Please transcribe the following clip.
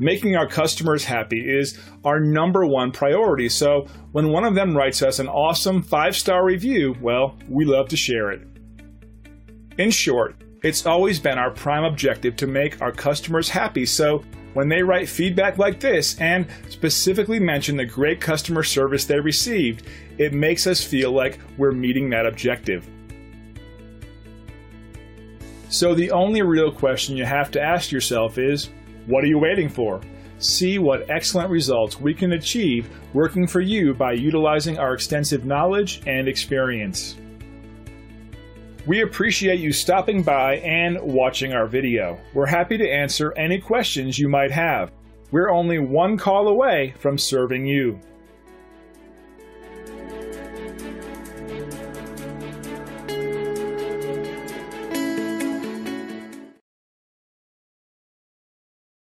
Making our customers happy is our number one priority, so when one of them writes us an awesome five star review, well, we love to share it. In short, it's always been our prime objective to make our customers happy, so when they write feedback like this and specifically mention the great customer service they received, it makes us feel like we're meeting that objective. So the only real question you have to ask yourself is what are you waiting for? See what excellent results we can achieve working for you by utilizing our extensive knowledge and experience. We appreciate you stopping by and watching our video. We're happy to answer any questions you might have. We're only one call away from serving you.